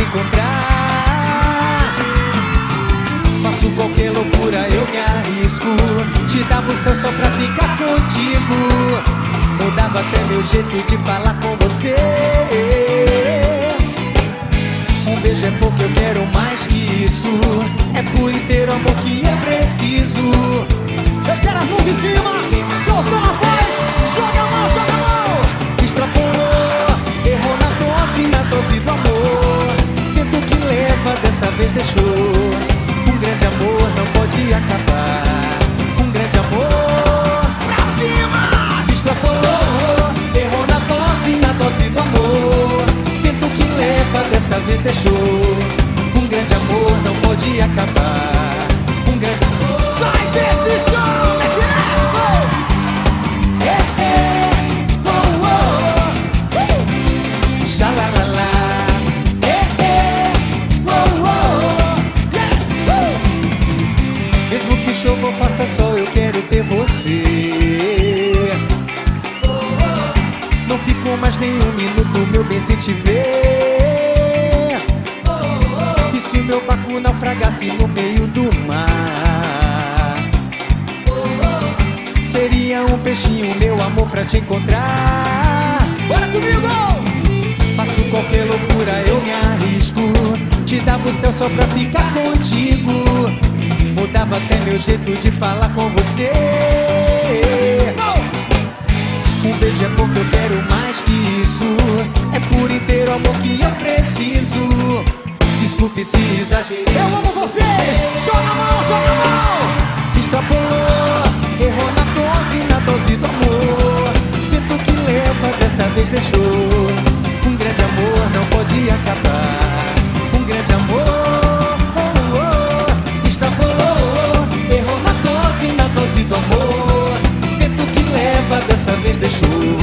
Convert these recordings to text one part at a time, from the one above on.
te encontrar. Faço qualquer loucura, eu me arrisco. Te dava o céu só pra ficar contigo. Mudava até meu jeito de falar com você. Um beijo é pouco, eu quero mais que isso. É por inteiro amor que é preciso. Espera as mãos em cima, soltou a voz, joga a mão, joga a vez deixou. Um grande amor não pode acabar. Um grande amor Pra cima! extrapolou, errou na dose, na dose do amor. Vento que leva, dessa vez deixou. Um grande amor não pode acabar. Você. Não fico mais nem um minuto, meu bem, sem te ver. E se o meu barco naufragasse no meio do mar? Seria um peixinho, meu amor, pra te encontrar. Bora comigo! Faço qualquer loucura, eu me arrisco. Te dava o céu só pra ficar contigo. Mudava até meu jeito de falar com você. Um beijo é pouco, eu quero mais que isso. É por inteiro amor que eu preciso. Desculpe se exagerei. Eu amo vocês! Joga a mão, joga a mão! Extrapolou, errou na dose, na dose do amor. Vento que leva, dessa vez deixou. Um grande amor não pode acabar. Dessa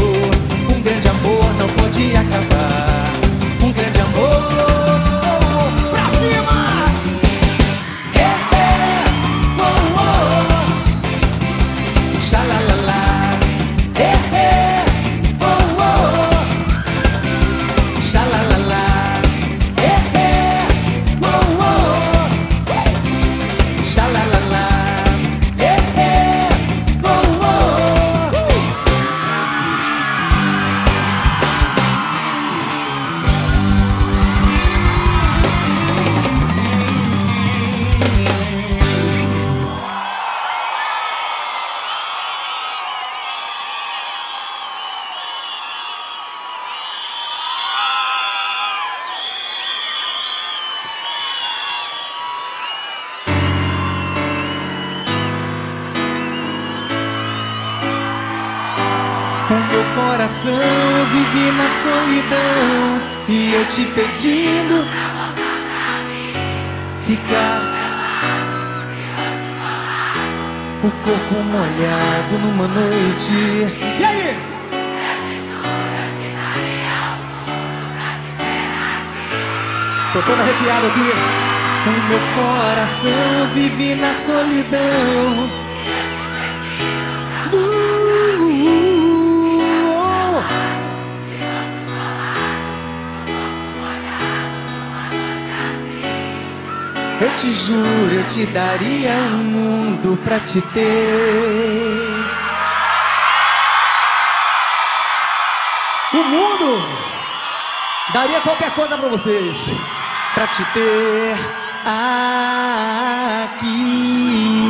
molhado numa noite. E aí? Tô todo arrepiado aqui. O meu coração vive na solidão. Eu te juro, eu te daria um mundo pra te ter. O mundo daria qualquer coisa pra vocês. Pra te ter aqui.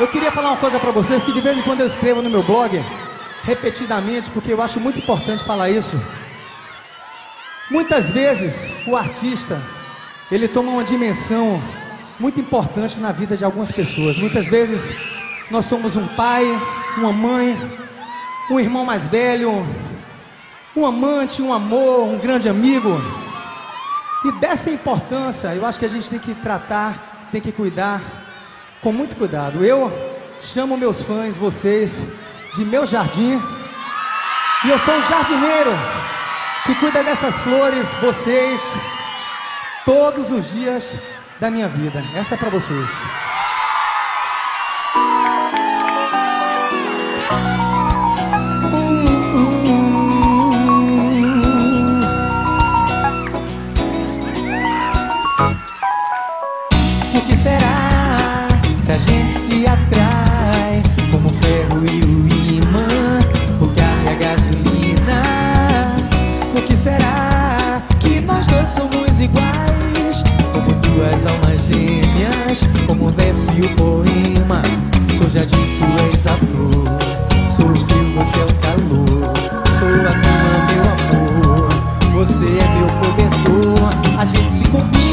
Eu queria falar uma coisa pra vocês que de vez em quando eu escrevo no meu blog, repetidamente, porque eu acho muito importante falar isso. Muitas vezes o artista ele toma uma dimensão muito importante na vida de algumas pessoas. Muitas vezes nós somos um pai, uma mãe, um irmão mais velho, um amante, um amor, um grande amigo. E dessa importância, eu acho que a gente tem que tratar, tem que cuidar com muito cuidado. Eu chamo meus fãs, vocês, de meu jardim. E eu sou um jardineiro que cuida dessas flores, vocês, todos os dias da minha vida. Essa é para vocês. Atrai como ferro e o imã, o carro e a gasolina? Por que será que nós dois somos iguais? Como duas almas gêmeas, como o verso e o poema. Sou jardim, tu és a flor. Sou o frio, você é o calor. Sou a tua, meu amor. Você é meu cobertor. A gente se combina.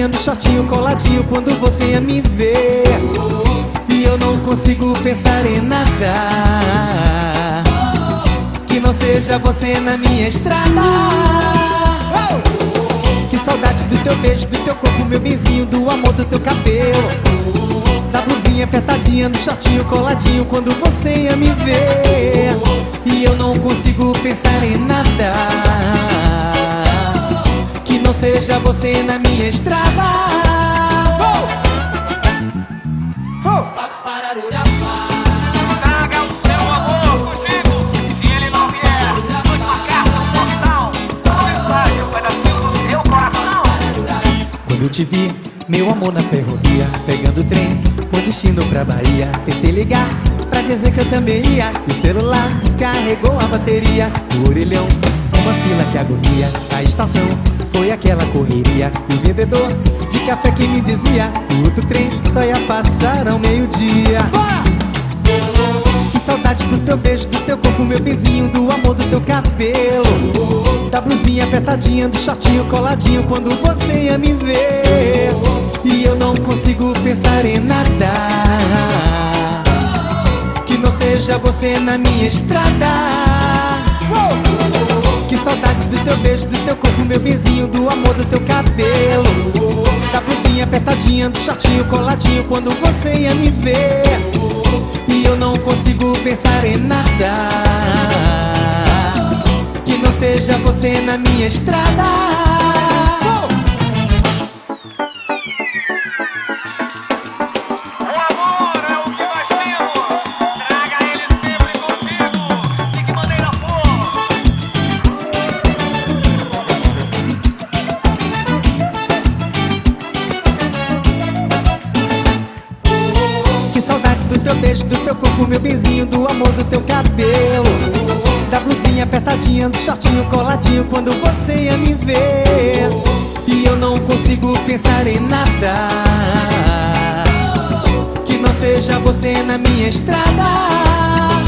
Apertadinha, do shortinho coladinho quando você ia me ver. E eu não consigo pensar em nada que não seja você na minha estrada. Que saudade do teu beijo, do teu corpo, meu benzinho, do amor do teu cabelo. Da blusinha apertadinha, do shortinho coladinho quando você ia me ver. E eu não consigo pensar em nada não seja você na minha estrada. Oh! Oh! Quando eu te vi, meu amor na ferrovia Pegando o trem, por destino pra Bahia Tentei ligar, pra dizer que eu também ia E o celular descarregou a bateria O orelhão, uma fila que agonia A estação, foi aquela correria O vendedor de café que me dizia O outro trem só ia passar ao meio-dia. Que saudade do teu beijo, do teu corpo, meu benzinho Do amor do teu cabelo. Da blusinha apertadinha, do shortinho coladinho Quando você ia me ver. E eu não consigo pensar em nada. Que não seja você na minha estrada saudade do teu beijo, do teu corpo, meu vizinho, do amor do teu cabelo. Da blusinha apertadinha, do chatinho coladinho, quando você ia me ver. E eu não consigo pensar em nada que não seja você na minha estrada. amor do teu cabelo. Da blusinha apertadinha, do shortinho coladinho Quando você ia me ver. E eu não consigo pensar em nada. Que não seja você na minha estrada.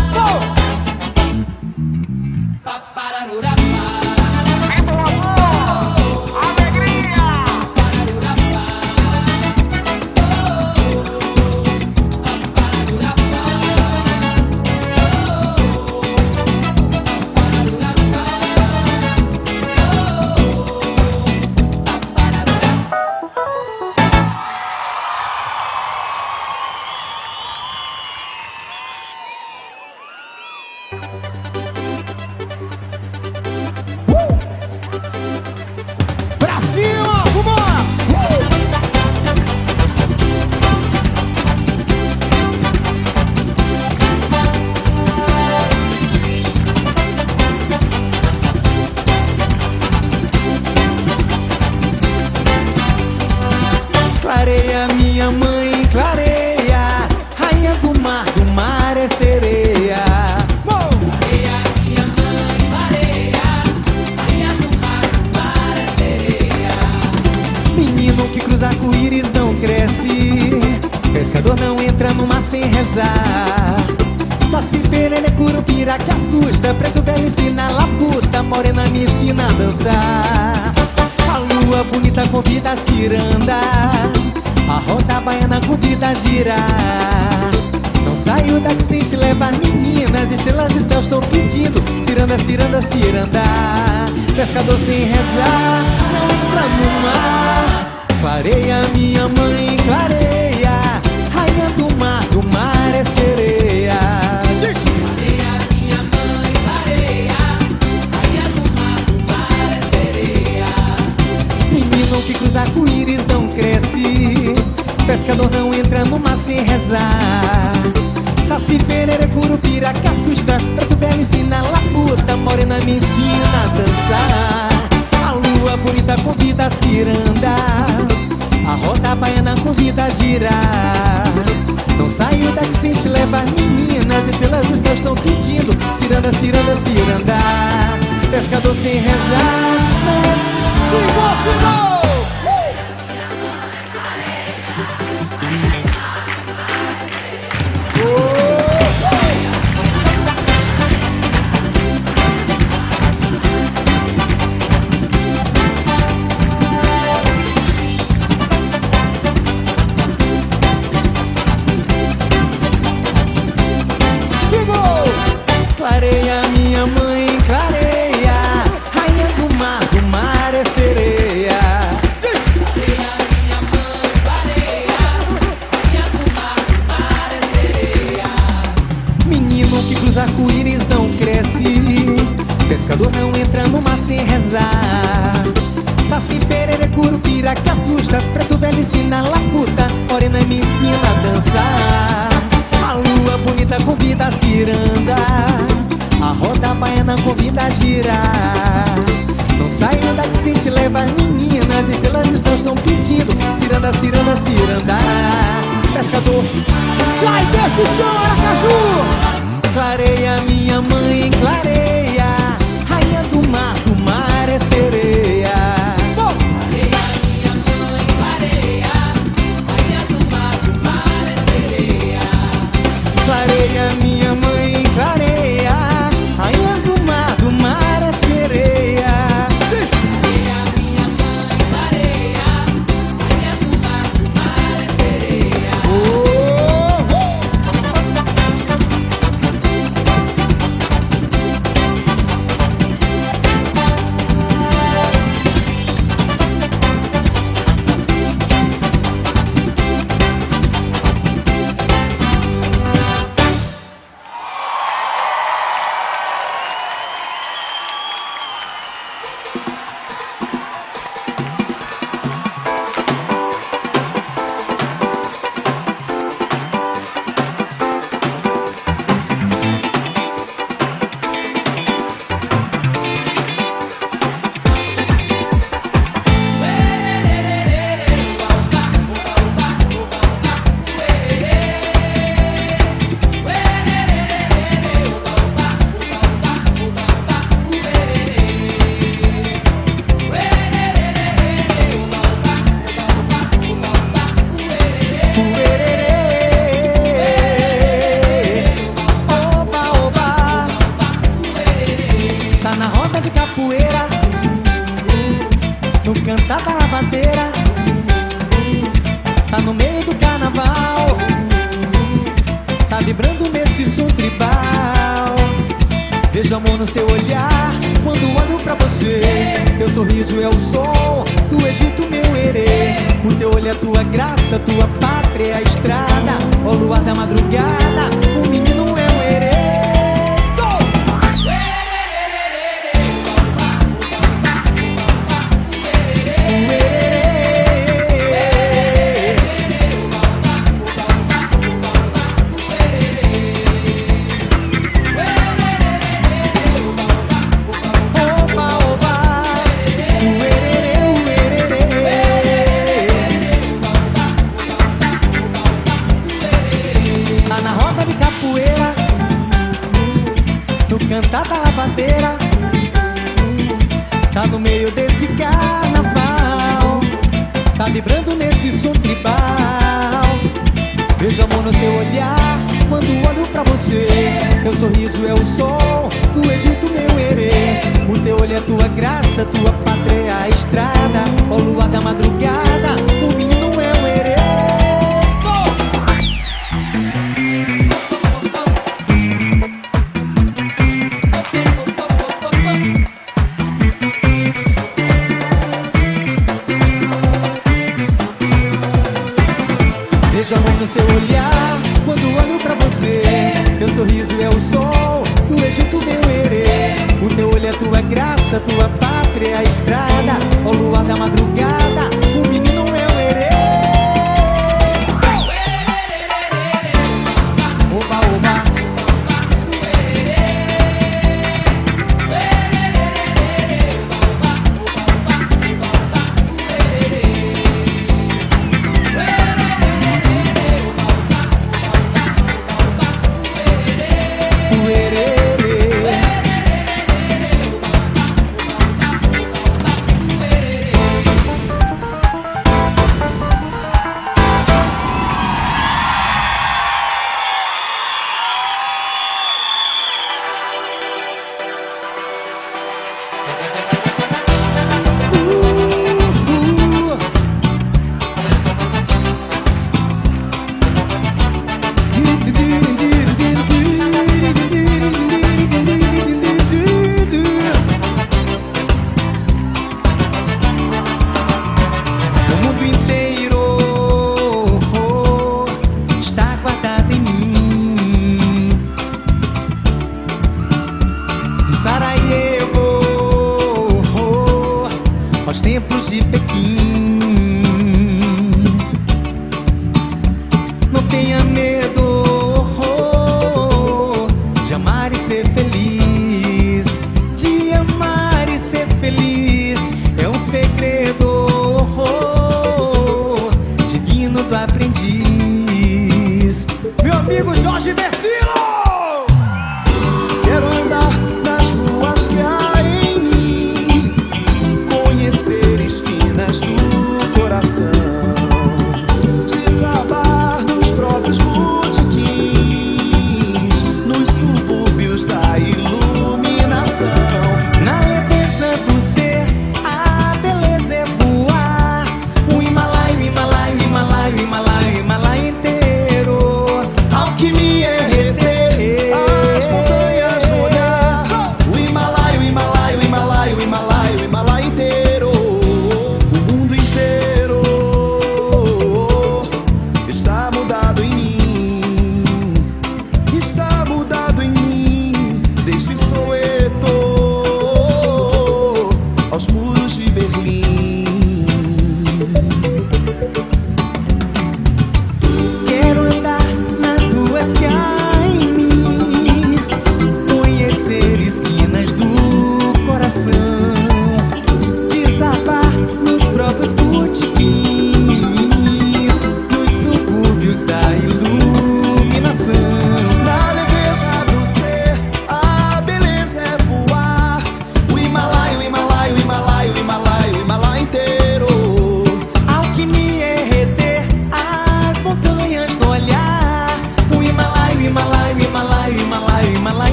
A roda baiana convida a girar. Não saia que se te leva meninas. E selas estão, estão pedindo. Ciranda, ciranda, ciranda. Pescador, sai desse chão, Aracaju! Clareia minha mãe, clareia. Cantar da lavadeira. Tá no meio desse carnaval, tá vibrando nesse som tribal. Vejo amor no seu olhar quando olho pra você. Teu sorriso é o som do Egito, meu herê. O teu olho é tua graça, tua pátria é a estrada. Ó luar da madrugada,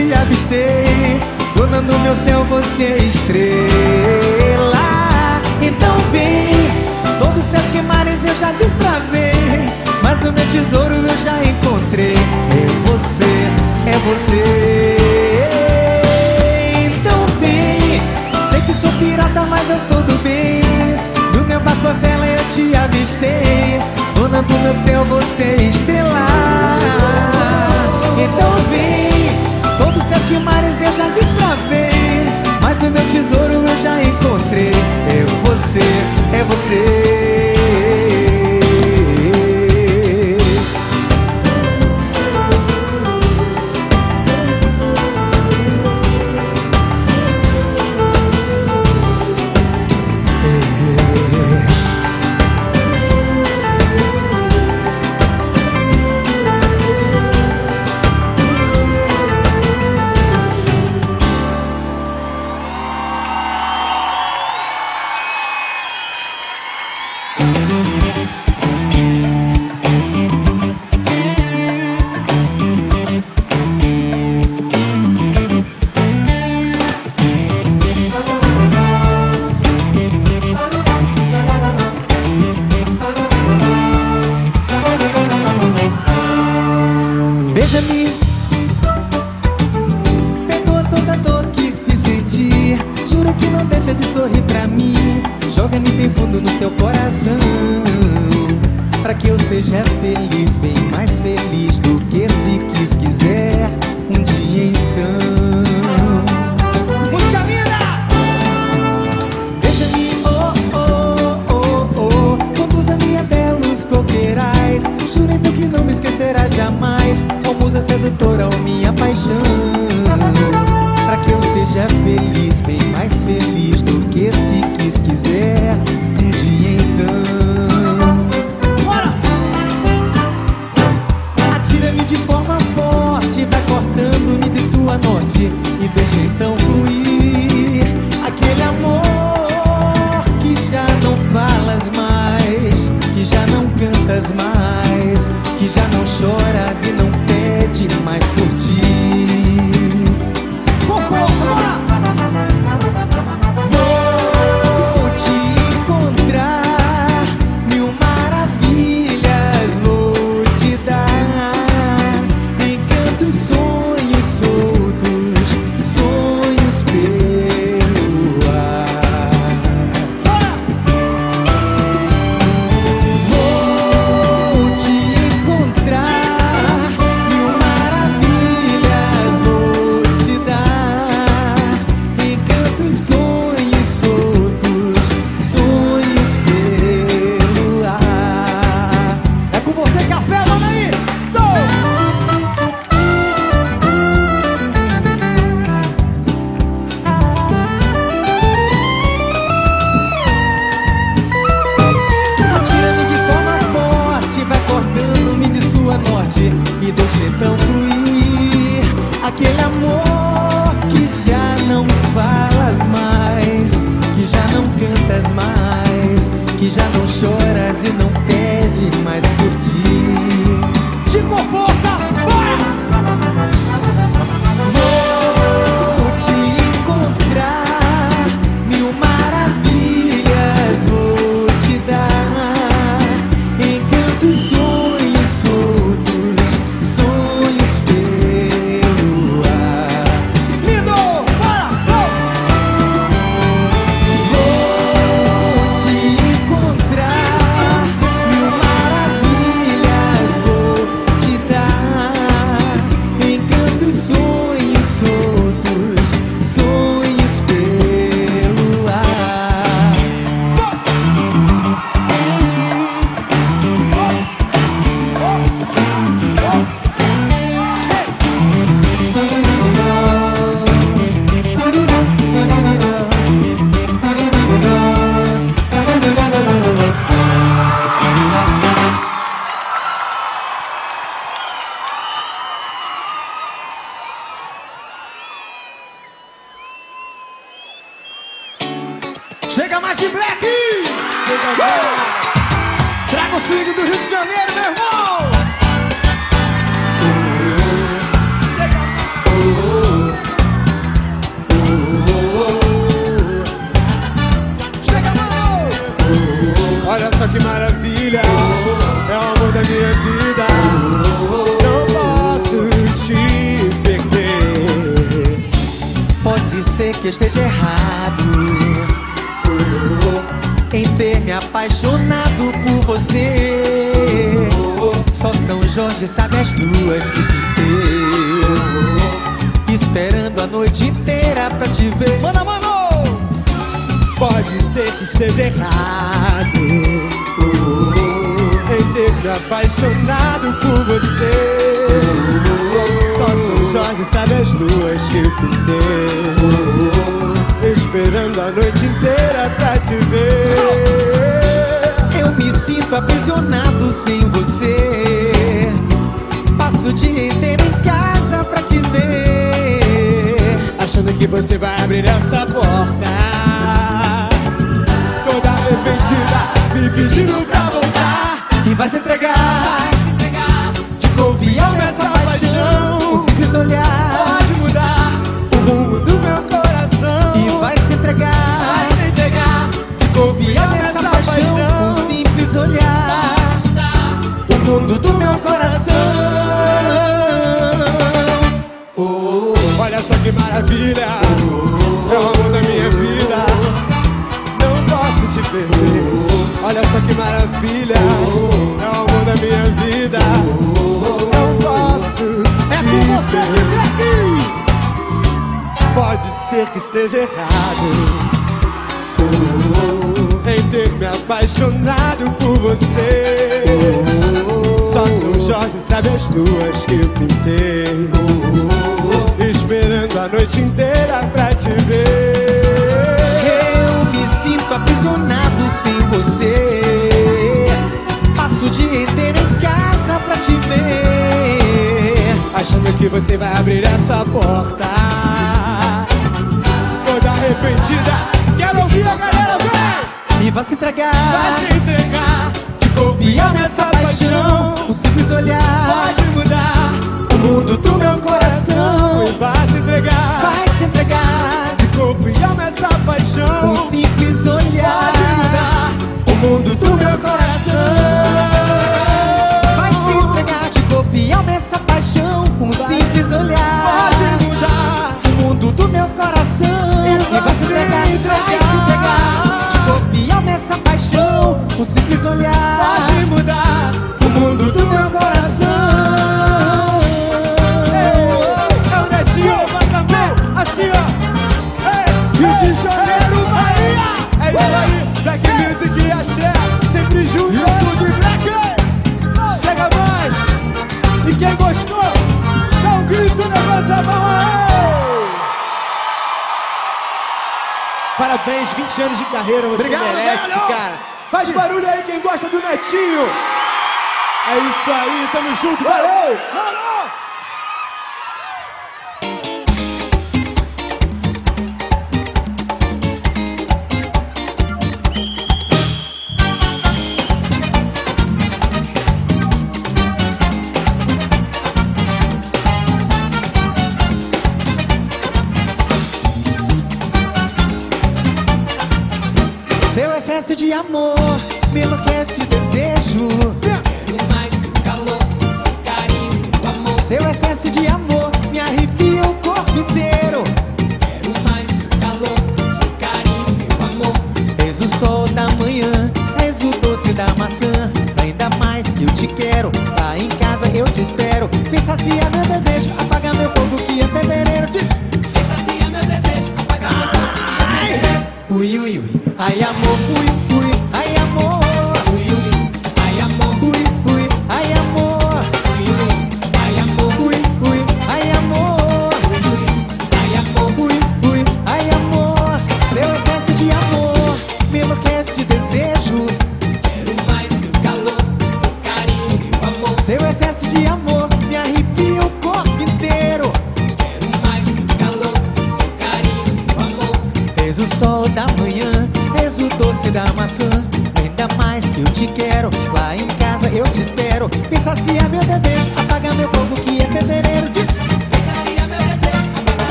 te avistei donando meu céu, você é estrela. Então vem, todos os sete mares eu já desbravei Mas o meu tesouro eu já encontrei. É você, é você. Então vem, sei que sou pirata, mas eu sou do bem. No meu barco a vela eu te avistei donando meu céu, você é estrela. Então vem sete mares eu já desbravei Mas o meu tesouro eu já encontrei. É você, é você. Apaixonado por você. Só São Jorge sabe as luas que pintei, esperando a noite inteira pra te ver. Mano, mano! Pode ser que seja errado em ter me apaixonado por você. Só São Jorge sabe as luas que pintei, esperando a noite inteira pra te ver. Eu me sinto aprisionado sem você. Passo o dia inteiro em casa pra te ver. Achando que você vai abrir essa porta Toda arrependida Me pedindo pra voltar E vai se entregar, maravilha É o amor da minha vida. Não posso te perder. Olha só que maravilha É o amor da minha vida. Não posso É você te de perder! Pode ser que esteja errado Em ter me apaixonado por você São Jorge sabe as luas que eu pintei Esperando a noite inteira pra te ver Eu me sinto aprisionado sem você. Passo o dia inteiro em casa pra te ver. Achando que você vai abrir essa porta Toda arrependida Quero ouvir a galera, vem! E vai se entregar, Vai se entregar De corpo e simples olhar, Pode mudar o mundo do meu coração. E vai se entregar Vai se entregar, De corpo e alma essa paixão um simples olhar. Pode mudar o mundo do meu coração. Parabéns, 20 anos de carreira, você Obrigado, merece, velho. cara. Faz barulho aí quem gosta do Netinho. É isso aí, tamo junto, valeu! Seu excesso de amor me enlouquece de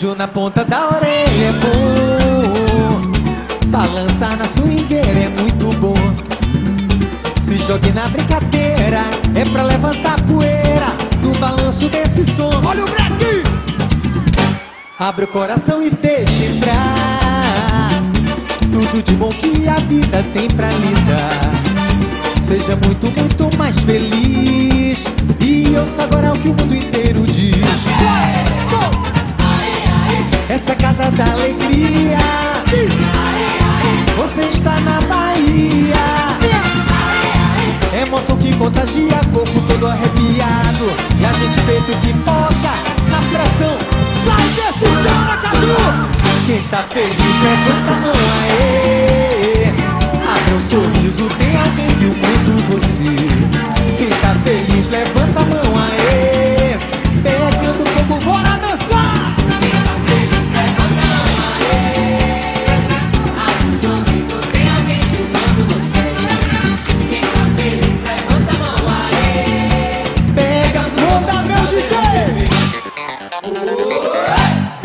Beijo na ponta da orelha é bom. Balançar na swingueira é muito bom. Se jogue na brincadeira, é pra levantar poeira. No balanço desse som. Olha o break! Abre o coração e deixa entrar. Tudo de bom que a vida tem pra lhe dar. Seja muito, muito mais feliz. E ouça agora o que o mundo inteiro diz. Essa é a casa da alegria. Você está na Bahia. Emoção que contagia, corpo todo arrepiado. E a gente feito pipoca na pressão. Sai desse chão, Caju! Quem tá feliz, levanta a mão aê. Abre um sorriso, tem alguém filmando você. Quem tá feliz, levanta a mão aê. Pegando fogo, bora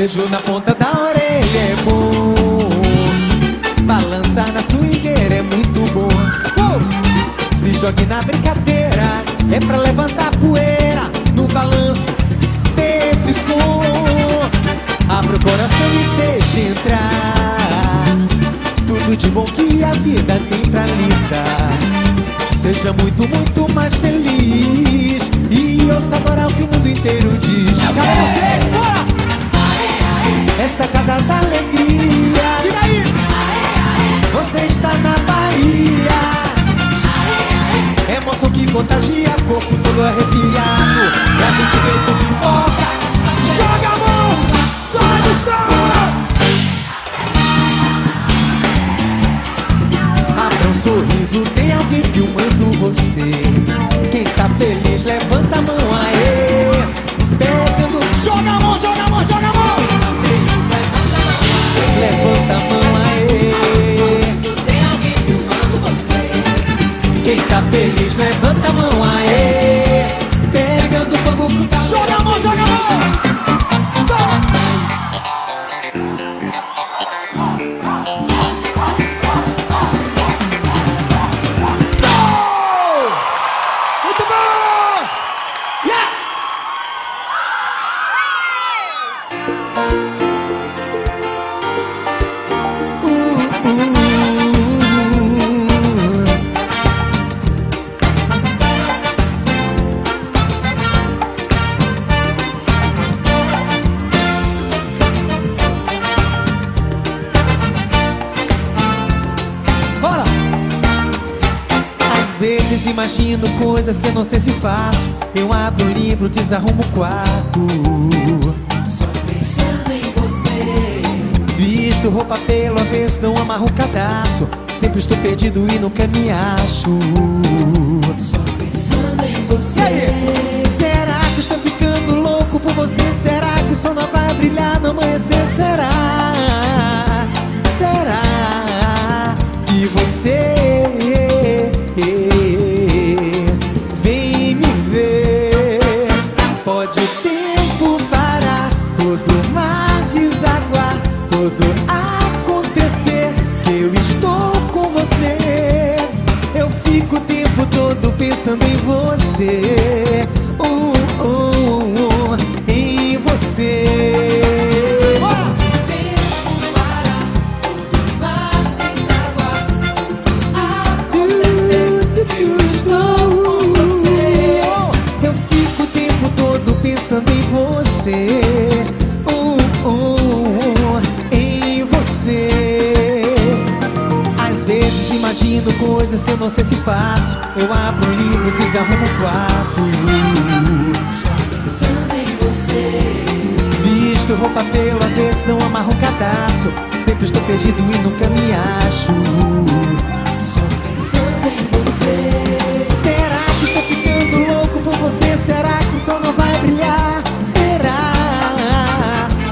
Beijo na ponta da orelha é bom. Balançar na swingueira é muito bom. Uh! Se jogue na brincadeira, é pra levantar poeira. No balanço desse som. Abra o coração e deixe entrar. Tudo de bom que a vida tem pra lhe dar. Seja muito, muito mais feliz. E ouça agora o que o mundo inteiro diz. Cadê vocês? Essa casa da alegria. Diga aí! Você está na Bahia. Emoção que contagia, corpo todo arrepiado. E a gente feito pipoca. arrumo o quarto. Só pensando em você. Visto roupa pelo avesso, não amarro o cadastro. Sempre estou perdido e nunca me acho.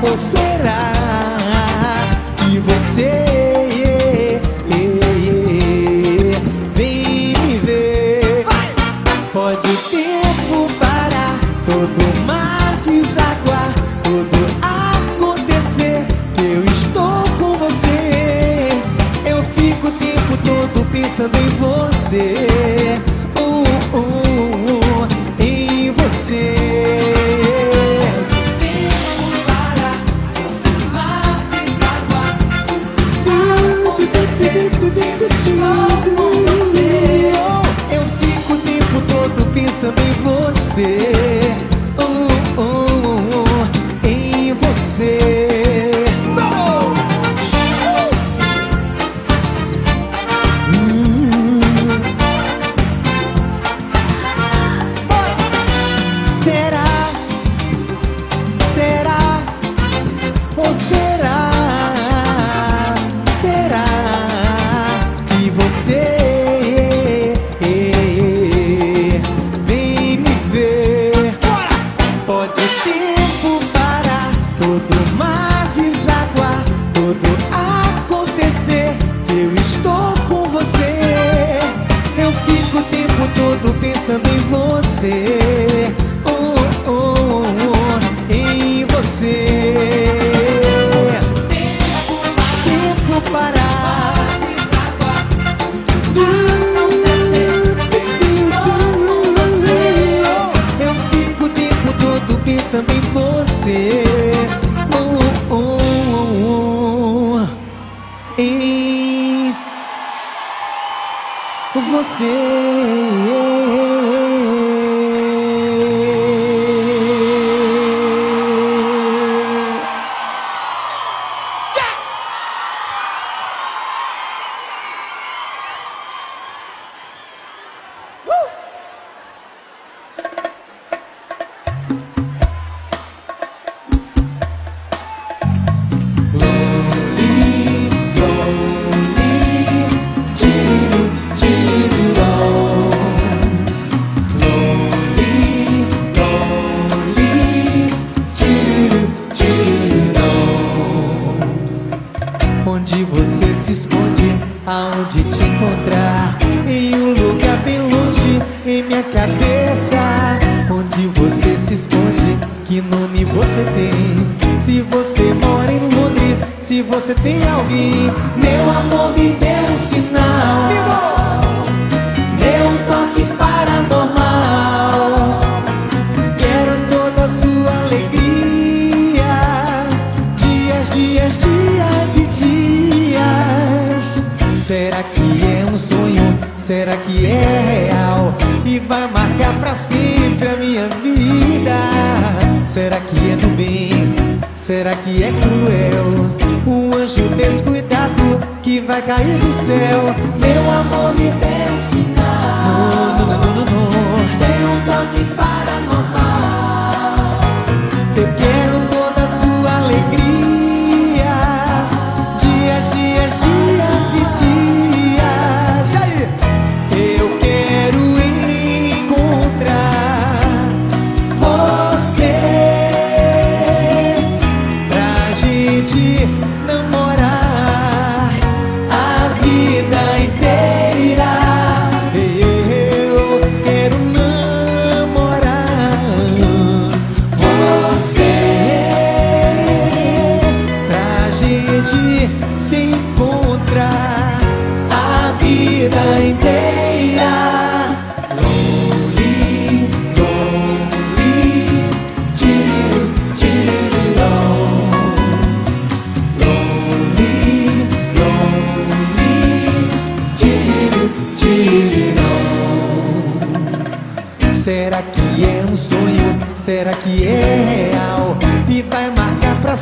ou será que você vem me ver? Pode o tempo parar, todo mar desaguar, tudo acontecer. Que eu estou com você. Eu fico o tempo todo pensando em você. Em Londres, se você tem alguém Meu amor, me dê um sinal Dê um toque paranormal Quero toda a sua alegria Dias, dias, dias e dias Será que é um sonho? Será que é real? E vai marcar pra sempre a minha vida Será que é do bem? Será que é cruel? Um anjo descuidado que vai cair do céu. Meu amor, me deu um sinal.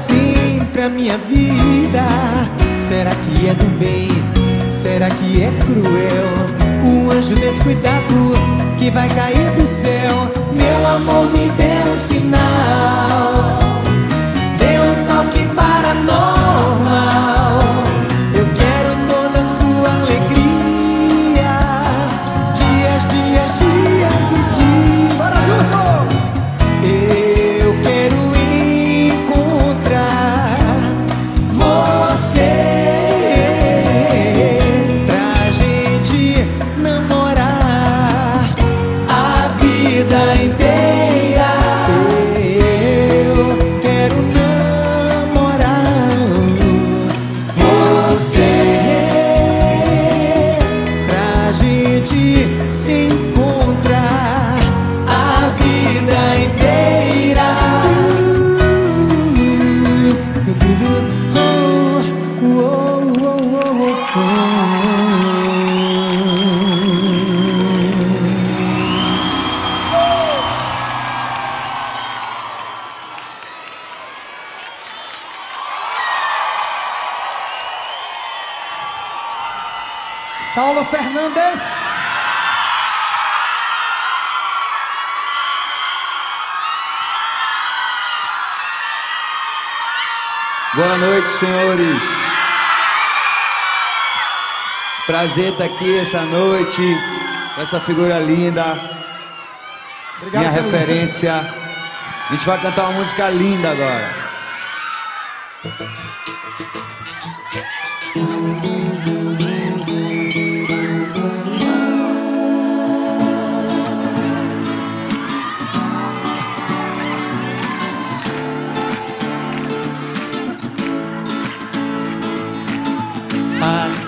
Marcar pra minha vida? Será que é do bem? Será que é cruel? Um anjo descuidado que vai cair do céu. Meu amor me deu um sinal. Boa noite, senhores. Prazer estar aqui essa noite, essa figura linda, Obrigado, minha referência. A gente vai cantar uma música linda agora.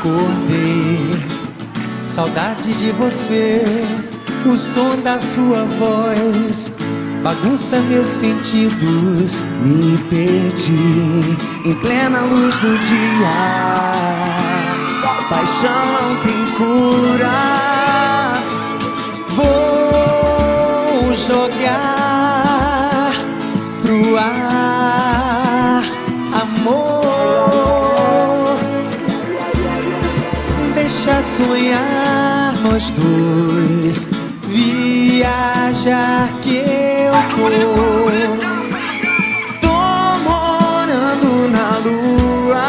Acordei, saudade de você, o som da sua voz bagunça meus sentidos. Me perdi em plena luz do dia. Paixão não tem cura. Vou jogar pro ar amor. Deixa sonhar nós dois, viajar que eu tô. Tô morando na lua,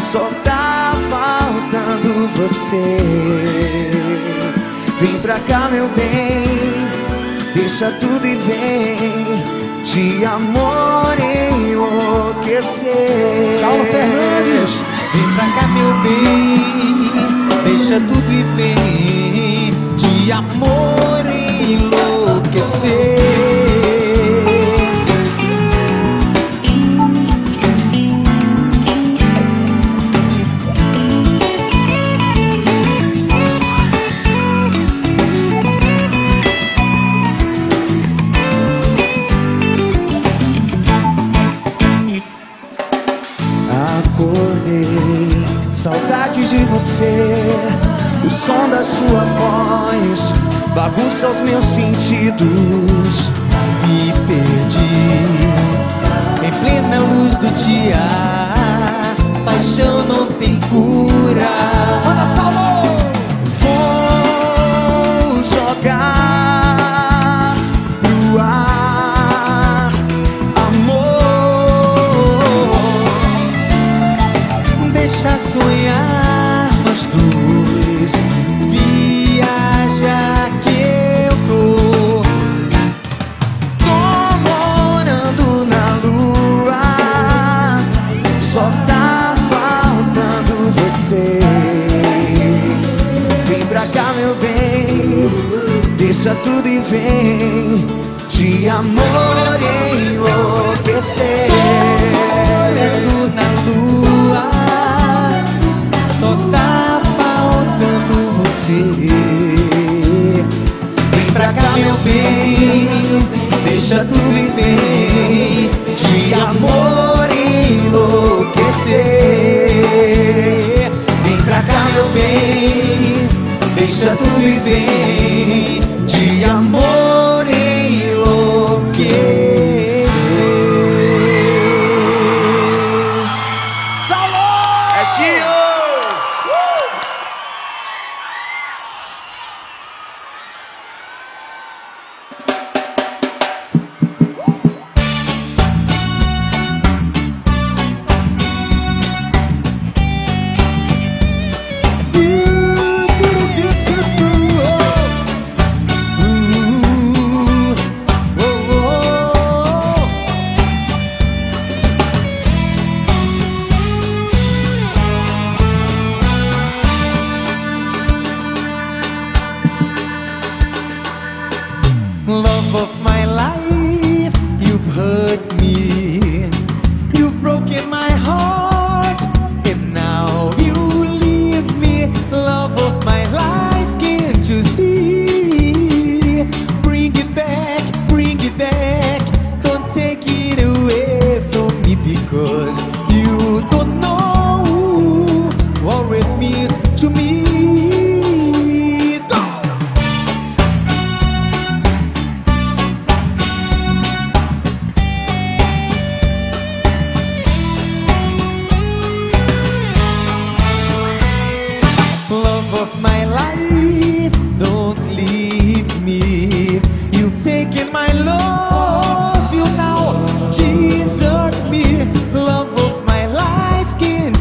só tá faltando você. Vem pra cá, meu bem, deixa tudo e vem de amor enlouquecer. Saulo Fernandes, vem pra cá, meu bem, deixa tudo e vem de amor enlouquecer. De você, o som da sua voz bagunça os meus sentidos. Me perdi em plena luz do dia. Paixão não tem cura. Deixa tudo e vem. De amor enlouquecer. Olhando na lua Só tá faltando você. Vem pra cá meu bem Deixa tudo e vem. De amor enlouquecer. Vem pra cá meu bem Deixa tudo e vem. llamo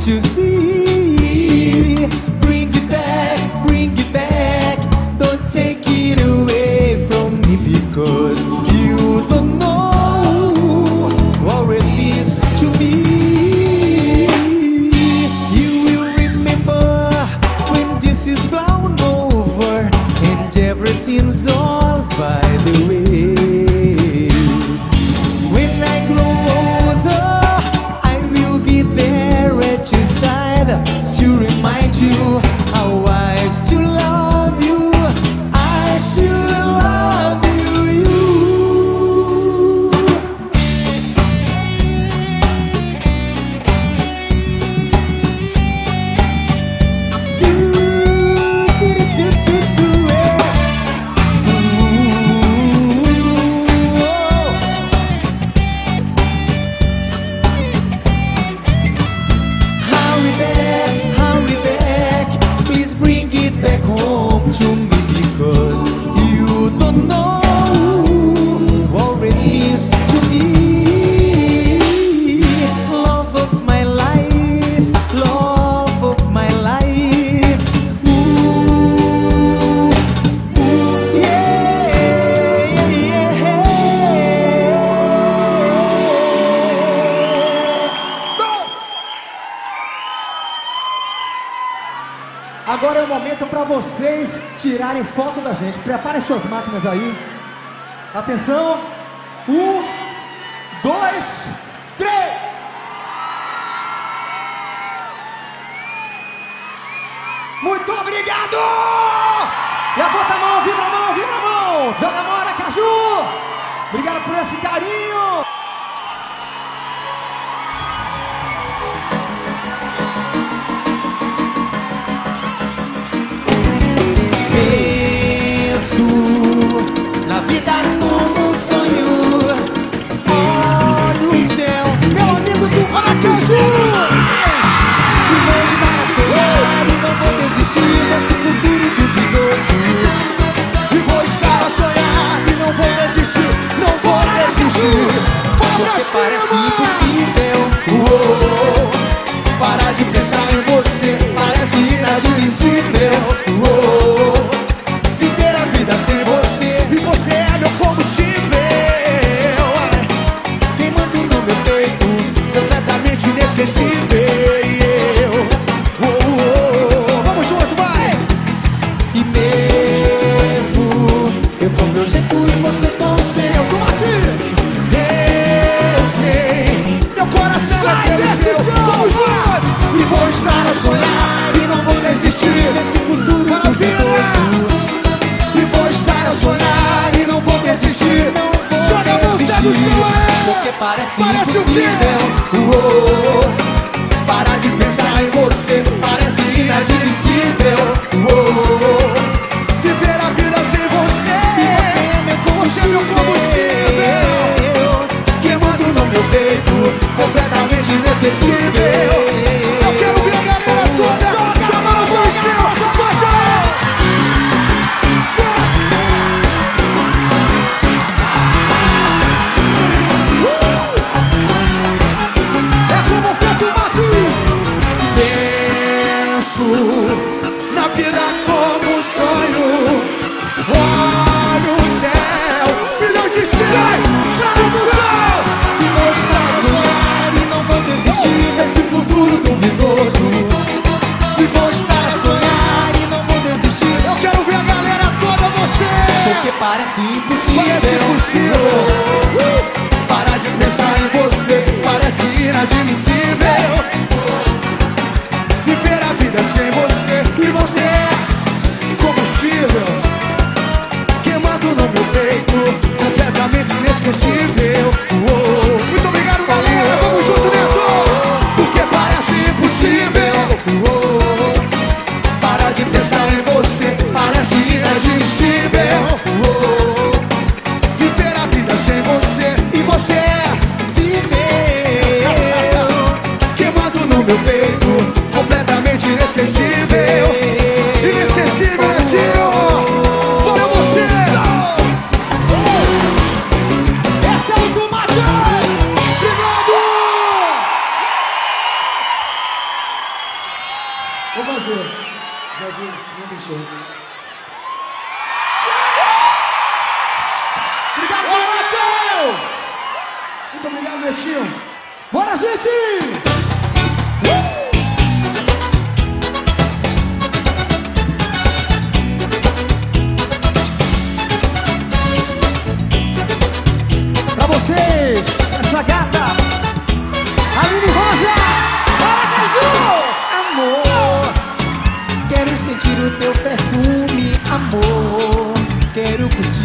you see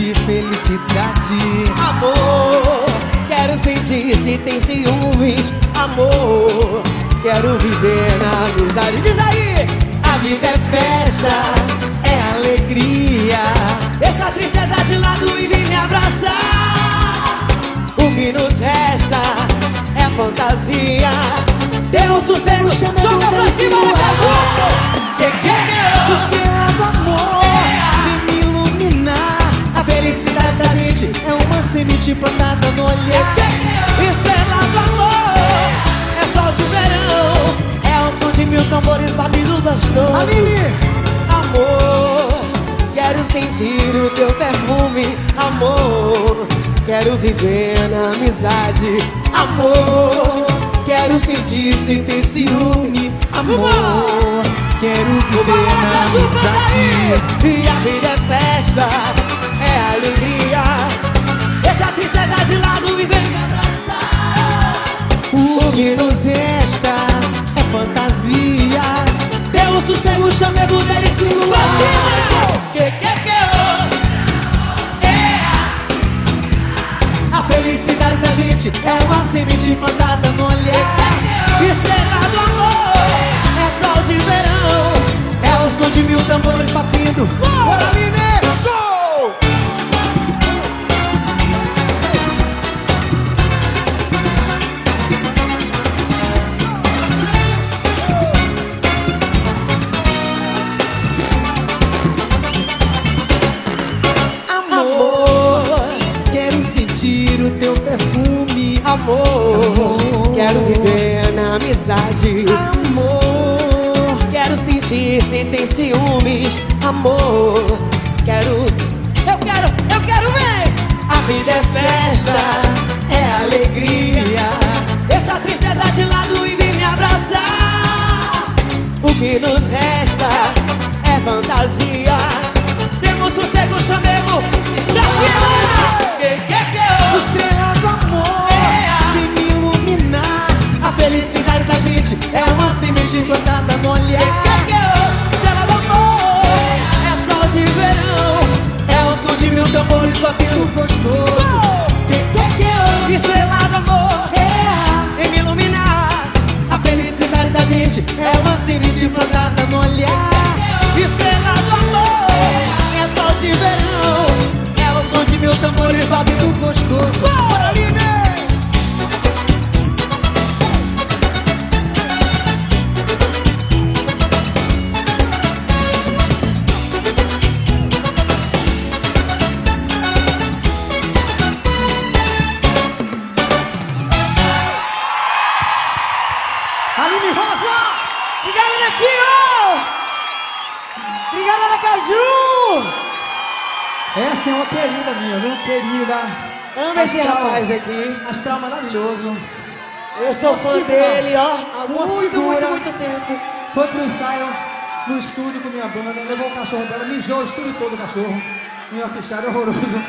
Felicidade. Amor, quero sentir se tem ciúmes. Amor, quero viver na amizade. Diz aí, A vida é festa, é alegria. deixa a tristeza de lado e vem me abraçar. O que nos resta é fantasia. Dê um sossego, Chama joga pra cima. Caju! Que que é? Estrela do amor, felicidade da gente é uma semente plantada no olhar. Estrela do amor, é sol de verão, é o som de mil tambores batidos gostosos. Aline! Amor, quero sentir o teu perfume. Amor, quero viver na amizade. Amor, quero sentir sem ter ciúme. Amor, quero viver na amizade. E a vida é festa, alegria. Deixa a tristeza de lado e vem me abraçar. O que nos resta é fantasia. Dê um sossego, chamego dele se Pra cima! Que que que oh? É A felicidade da gente é uma semente plantada no olhar. Estrela do amor, é sol de verão. É o som de mil tambores batendo. Bora, Aline! Amor, quero viver na amizade. Amor, Quero sentir se tem ciúmes. Amor, quero. Eu quero, eu quero ver. a vida é festa, é alegria. Deixa a tristeza de lado e vem me abraçar. O que nos resta é fantasia. Temos sossego, chamego, pra cima. é uma semente plantada no olhar. É, é sol de verão. É o som de mil tambores batendo gostoso. É Estrelado amor é em me iluminar. A felicidade da gente é uma semente plantada no olhar. É Estrelado Rapaz aqui. Astral maravilhoso. Eu sou fã figura. dele, ó, há muito, muito, muito tempo. Foi pro ensaio no estúdio com minha banda, levou o cachorro dela, mijou o estúdio todo o cachorro. Minha queixada horroroso.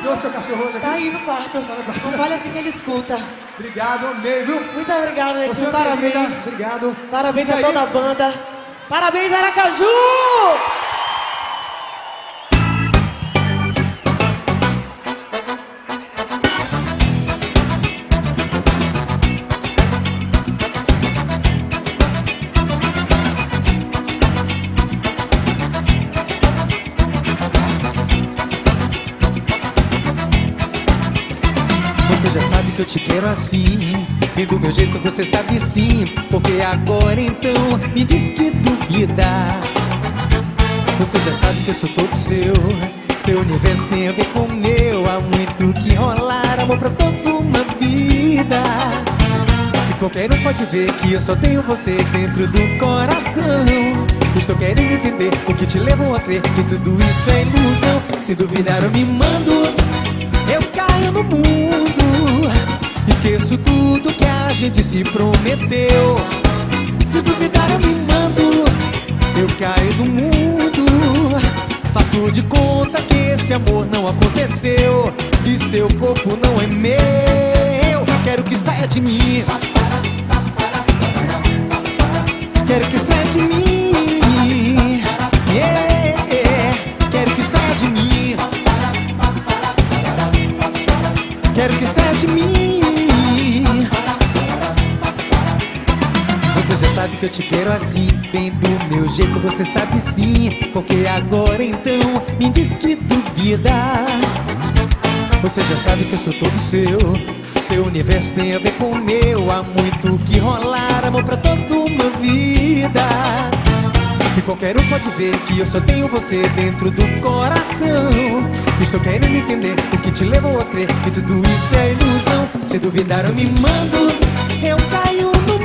Trouxe o cachorro hoje aqui. Tá aí no quarto. Não fale assim que ele escuta. Obrigado, amei, viu? Muito Netinho. é Parabéns. Obrigado. Parabéns Fica a toda a aí. banda. Parabéns, Aracaju! Te quero assim. E do meu jeito você sabe sim Porque agora então me diz que duvida. Você já sabe que eu sou todo seu. Seu universo tem a ver com o meu. Há muito que rolar Amor pra toda uma vida. E qualquer um pode ver que eu só tenho você dentro do coração. Estou querendo entender o que te levou a crer Que tudo isso é ilusão. Se duvidar me mando. Eu caio no mundo. Esqueço tudo que a gente se prometeu. Se duvidar, eu me mando. Eu caio no mundo. Faço de conta que esse amor não aconteceu. E seu corpo não é meu. Quero que saia de mim. Quero que saia de mim. Yeah. Quero que saia de mim. Quero que saia que eu te quero assim, bem do meu jeito, você sabe sim. Porque agora então me diz que duvida. Você já sabe que eu sou todo seu. Seu universo tem a ver com o meu. Há muito que rolar, amor pra toda uma vida. E qualquer um pode ver que eu só tenho você dentro do coração. Estou querendo entender o que te levou a crer que tudo isso é ilusão. Se duvidar, eu me mando, eu caio no.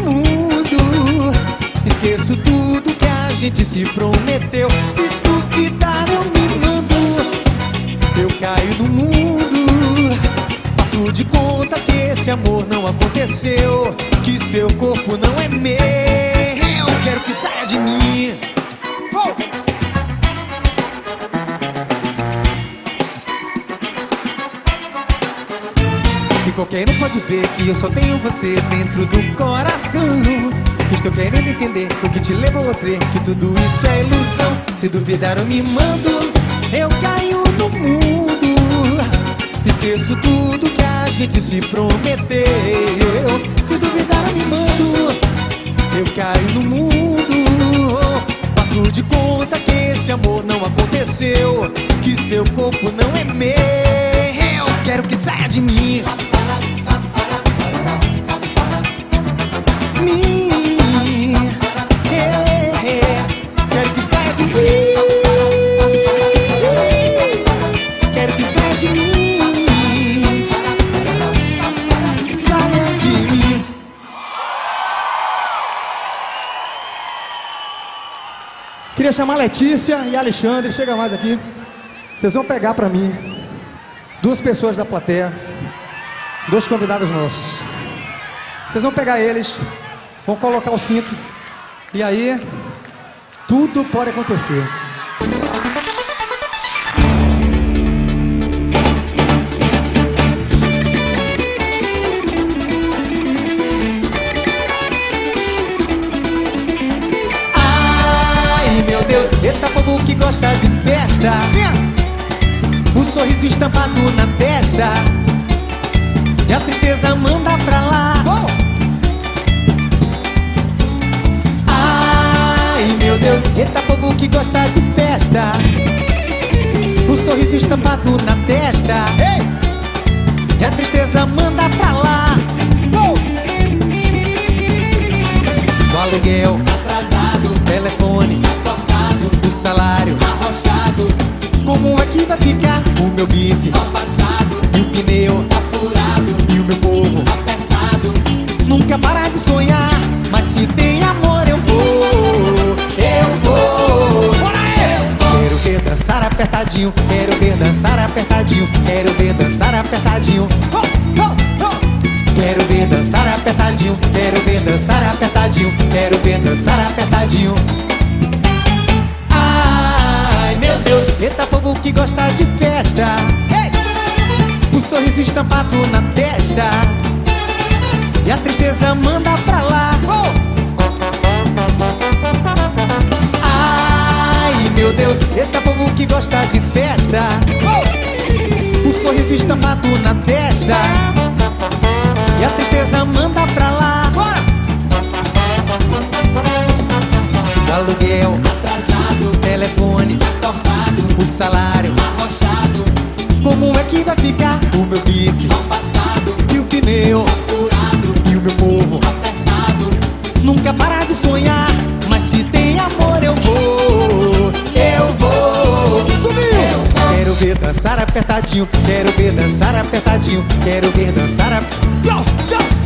Esqueço tudo que a gente se prometeu. Se duvidar, eu me mando, eu caio no mundo. Faço de conta que esse amor não aconteceu. Que seu corpo não é meu. Quero que saia de mim. E qualquer um pode ver que eu só tenho você dentro do coração. Estou querendo entender o que te levou a crer que tudo isso é ilusão. Se duvidar, me mando, eu caio no mundo. Esqueço tudo que a gente se prometeu. Se duvidar, me mando, eu caio no mundo. Faço de conta que esse amor não aconteceu. Que seu corpo não é meu. Quero que saia de mim. Mim. Queria chamar Letícia e Alexandre, chega mais aqui. Vocês vão pegar pra mim duas pessoas da plateia, dois convidados nossos. Vocês vão pegar eles, vão colocar o cinto e aí tudo pode acontecer. Festa. O sorriso estampado na testa. E a tristeza manda pra lá. Ai meu Deus, eita povo que gosta de festa. O sorriso estampado na testa. E a tristeza manda pra lá. O aluguel, Atrasado, telefone, cortado, o salário. Como é que vai ficar o meu bife? mal passado, E o pneu? tá furado, E o meu povo? apertado. Nunca parar de sonhar, mas se tem amor eu vou, eu vou. Quero ver dançar apertadinho, quero ver dançar apertadinho, quero ver dançar apertadinho. Quero ver dançar apertadinho, quero ver dançar apertadinho, quero ver dançar apertadinho. Eita povo que gosta de festa. O sorriso estampado na testa. E a tristeza manda pra lá. Ai, meu Deus, eita povo que gosta de festa. O sorriso estampado na testa. E a tristeza manda pra lá. O aluguel, Atrasado, telefone, cortado, o salário. arrochado, Como é que vai ficar o meu bife? mal passado, E o pneu? furado, E o meu povo? apertado. Nunca parar de sonhar, mas se tem amor eu vou, eu vou. Vou. Quero ver dançar apertadinho, quero ver dançar apertadinho, quero ver dançar a... Quero ver dançar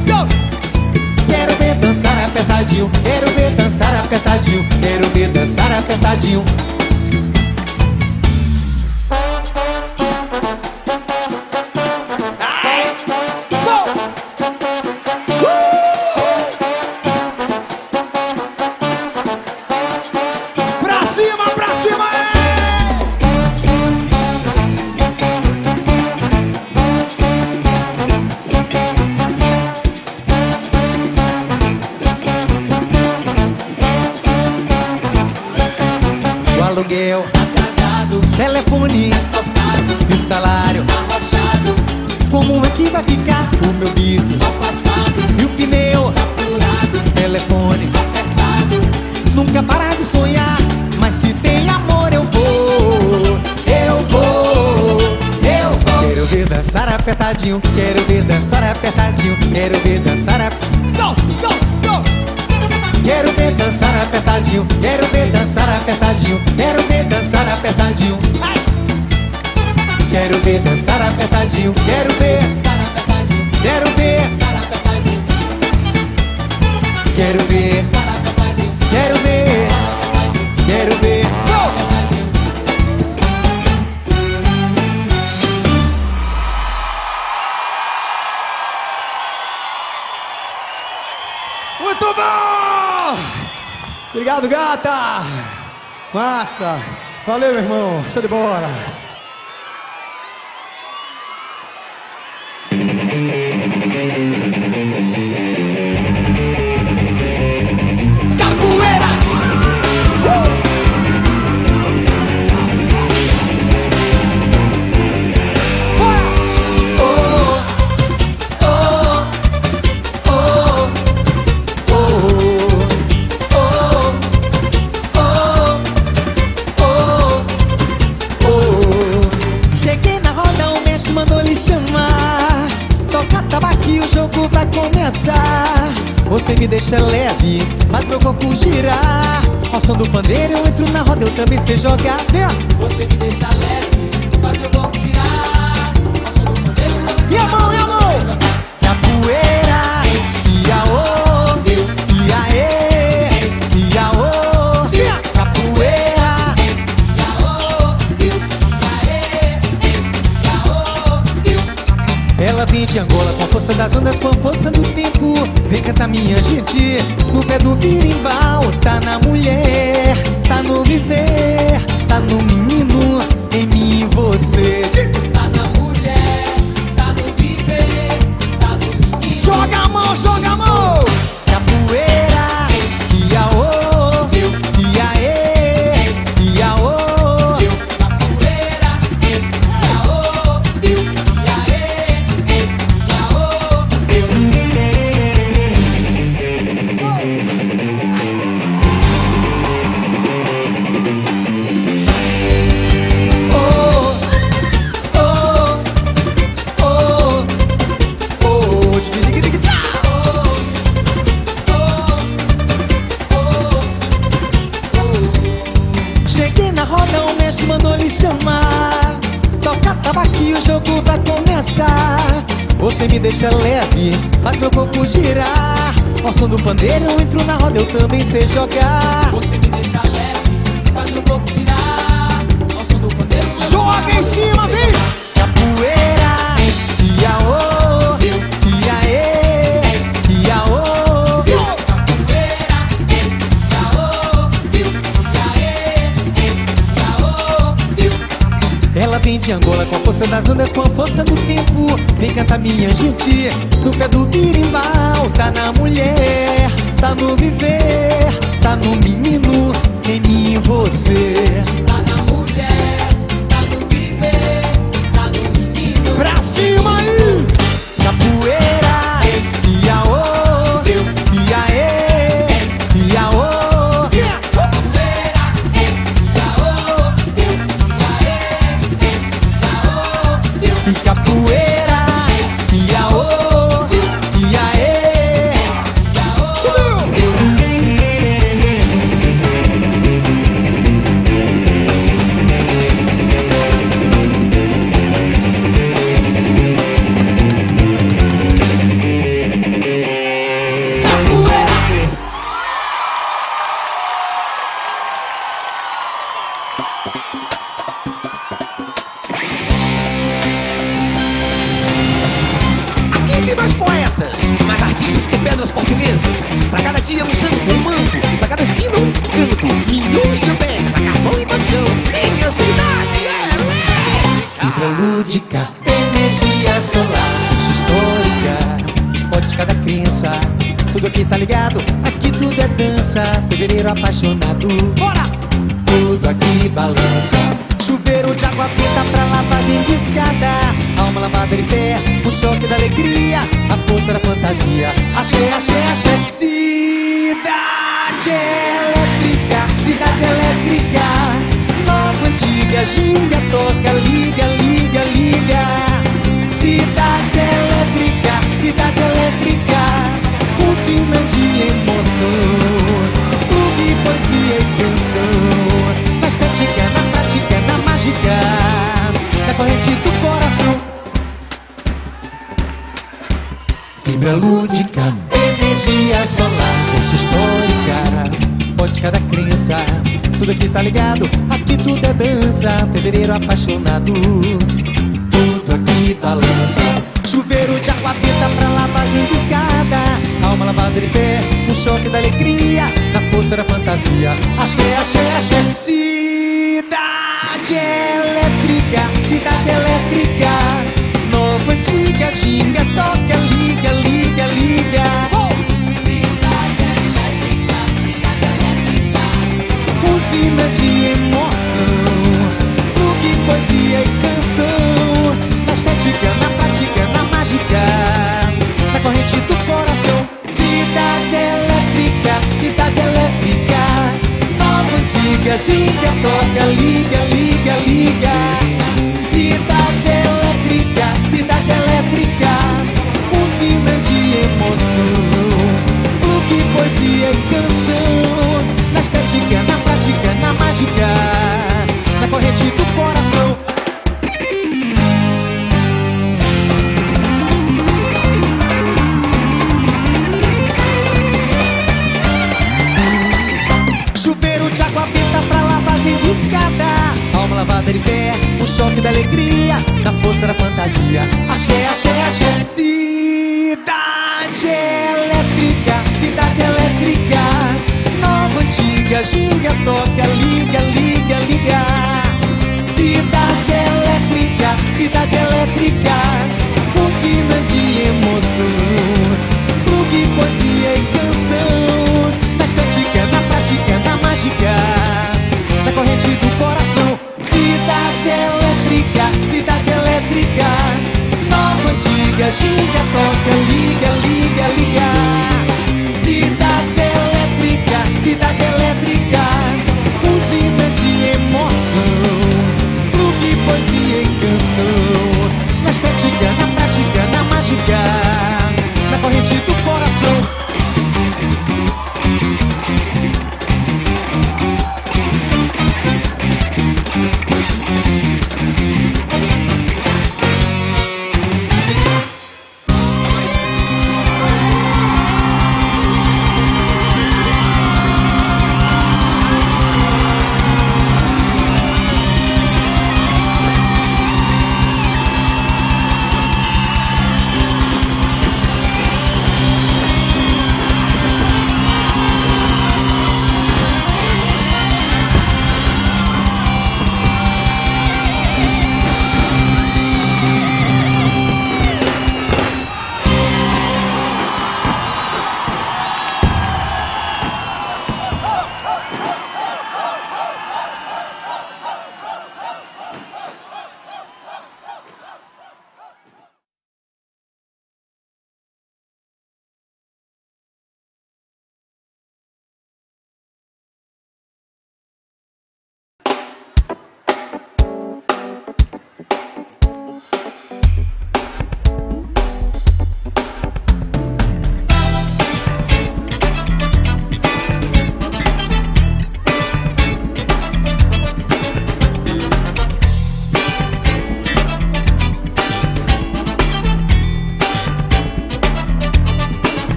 apertadinho, quero ver dançar apertadinho, quero ver dançar apertadinho. Massa! Valeu, meu irmão! Show de bola! Deixa leve, faz meu corpo girar. Ao som do pandeiro eu entro na roda, eu também sei jogar. Você me deixa leve, faz meu corpo de Angola com a força das ondas, com a força do tempo. Vem cantar minha gente no pé do birimbau. Tá na mulher, tá no viver, tá no menino, em mim e você. Tá na mulher, tá no viver, tá no menino. Joga a mão, joga a mão! deixa leve, faz meu corpo girar. Ao som do pandeiro, entro na roda, eu também sei jogar. Você me deixa leve, faz meu corpo girar. Ao som do pandeiro, joga em cima, bicho! de Angola com a força das ondas, com a força do tempo. Vem cantar minha gente, no pé do birimbau. Tá na mulher, tá no viver, tá no menino, em mim e você. Tá na mulher yeah.